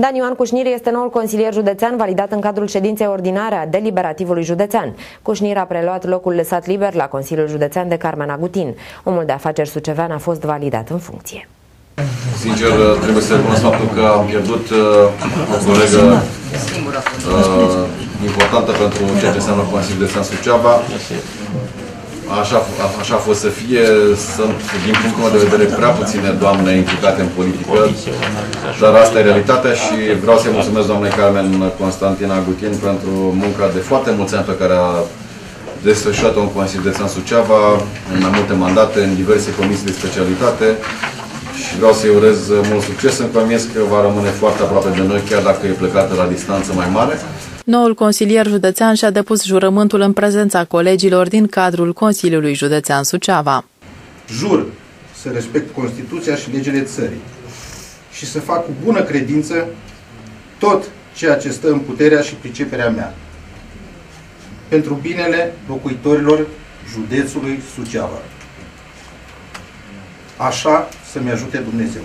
Dan Ioan Cușnir este noul consilier județean validat în cadrul ședinței ordinare a deliberativului județean. Cușnir a preluat locul lăsat liber la Consiliul Județean de Carmen Agutin. Omul de afaceri sucevean a fost validat în funcție. Sincer, trebuie să recunosc faptul că am pierdut uh, o colegă uh, importantă pentru ceea ce înseamnă Consiliul Județean Suceava. Așa, așa a fost să fie, sunt, din punctul meu de vedere, prea puține doamne implicate în politică, dar asta e realitatea și vreau să-i mulțumesc doamnei Carmen Constantina Gutin pentru munca de foarte mulți ani pe care a desfășurat-o în Consiliul de Țan Suceava, în mai multe mandate, în diverse comisii de specialitate și vreau să-i urez mult succes. Îmi că va rămâne foarte aproape de noi, chiar dacă e plecată la distanță mai mare. Noul consilier județean și-a depus jurământul în prezența colegilor din cadrul Consiliului Județean Suceava. Jur să respect Constituția și legile țării și să fac cu bună credință tot ceea ce stă în puterea și priceperea mea pentru binele locuitorilor județului Suceava. Așa să-mi ajute Dumnezeu.